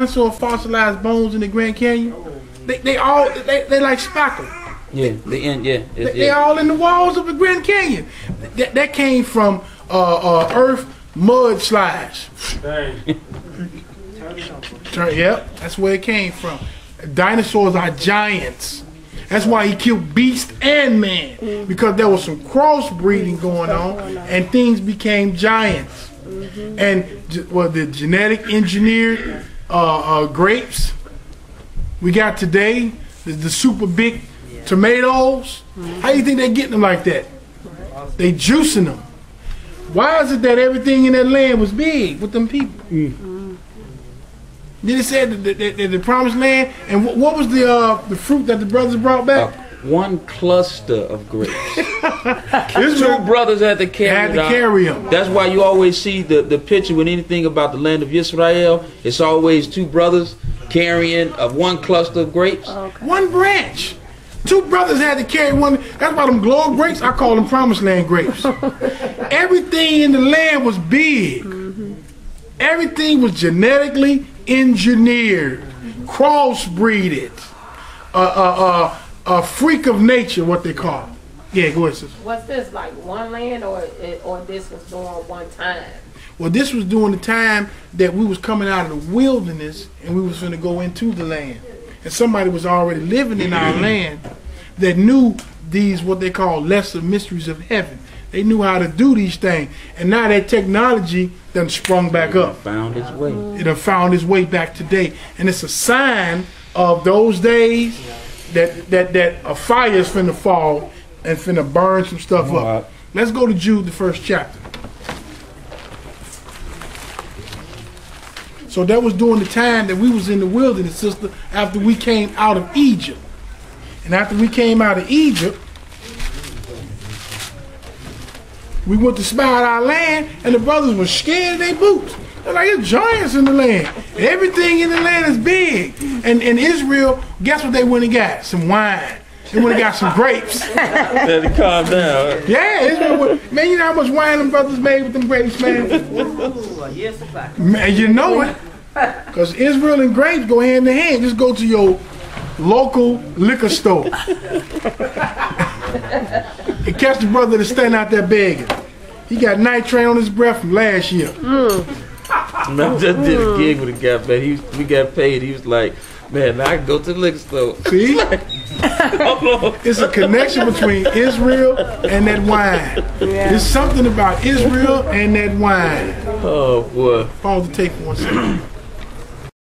dinosaur fossilized bones in the Grand Canyon? They, they all they, they like spackle. Yeah, the end. Yeah, They, it's, they yeah. all in the walls of the Grand Canyon. That, that came from uh, uh, Earth mudslides. Turn, yep, that's where it came from. Dinosaurs are giants. That's why he killed beast and man because there was some crossbreeding going on, and things became giants. And well, the genetic engineered uh, uh, grapes we got today, the, the super big tomatoes. How you think they getting them like that? They juicing them. Why is it that everything in that land was big with them people? Then it said that the, the, the promised land, and what, what was the uh, the fruit that the brothers brought Uh, back? One cluster of grapes. This Two brothers had to carry Had it to out. carry 'em. That's why you always see the, the picture with anything about the land of Israel. It's always two brothers carrying of one cluster of grapes. One branch. Two brothers had to carry one. That's why them globe grapes, I call them promised land grapes. Everything in the land was big. Everything was genetically engineered, crossbreeded, a uh, uh, uh, a freak of nature, what they call. Yeah, go ahead, sis. Was this like one land or or this was during one time? Well, this was during the time that we was coming out of the wilderness and we was going to go into the land. And somebody was already living in our land that knew these, what they call lesser mysteries of heaven. They knew how to do these things. And now that technology done sprung back up. Found its way. It done found its way back today. And it's a sign of those days that, that, that a fire is finna fall and finna burn some stuff up. Alright. Let's go to Jude, the first chapter. So that was during the time that we was in the wilderness, sister, after we came out of Egypt. And after we came out of Egypt, we went to spy out our land, and the brothers were scared of their boots. They're like, there's giants in the land. Everything in the land is big. And in Israel, guess what they went and got? Some wine. They went and got some grapes. Had to calm down. Yeah, Israel, went- man, you know how much wine them brothers made with them grapes, man? Man, you know it. Because Israel and grapes go hand in hand. Just go to your local liquor store. and catch the brother that's standing out there begging. He got Night Train on his breath from last year. Man, I just did a mm-hmm. gig with a guy, man. He was, we got paid. He was like, man, now I can go to the liquor store. See? It's a connection between Israel and that wine. There's something about Israel and that wine. Oh, boy. Pause the tape for one second.